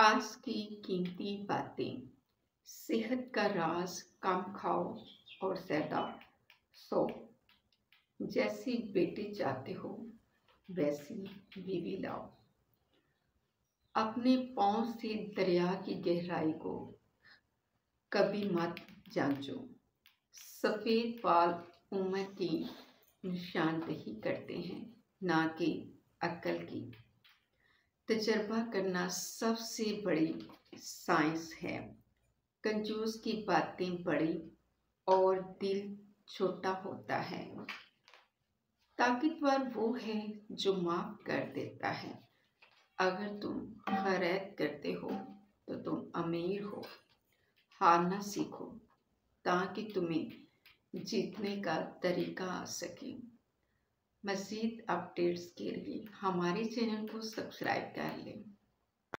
आज की कीमती बातें। सेहत का राज कम खाओ और ज़्यादा सो, जैसी बेटे चाहते हो, वैसी बीवी लाओ। अपने पाँव से दरिया की गहराई को कभी मत जांचो। सफ़ेद बाल उम्र की निशानदही करते हैं, ना कि अक्ल की। तजर्बा करना सबसे बड़ी साइंस है। कंजूस की बातें बड़ी और दिल छोटा होता है। ताकतवर वो है जो माफ़ कर देता है। अगर तुम खैरत करते हो तो तुम अमीर हो। हारना सीखो, ताकि तुम्हें जीतने का तरीका आ सके। मज़ीद अपडेट्स के हमारे चैनल को सब्सक्राइब कर लें।